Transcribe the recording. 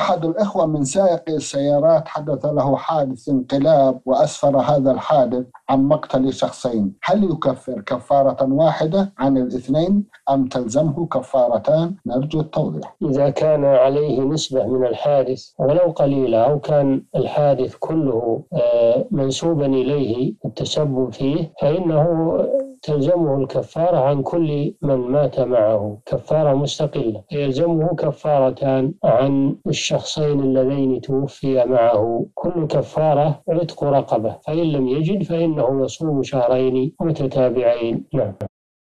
أحد الإخوة من سائقي السيارات حدث له حادث انقلاب وأسفر هذا الحادث عن مقتل شخصين. هل يكفر كفارة واحدة عن الاثنين أم تلزمه كفارتان؟ نرجو التوضيح. إذا كان عليه نسبة من الحادث ولو قليلة أو كان الحادث كله آه، منسوبا إليه التسبب فيه فإنه تلزمه الكفارة عن كل من مات معه. كفارة مستقلة. يلزمه كفارتان عن الشخصين اللذين توفي معه. كل كفارة عتق رقبة. فإن لم يجد فإنه يصوم شهرين متتابعين. نعم.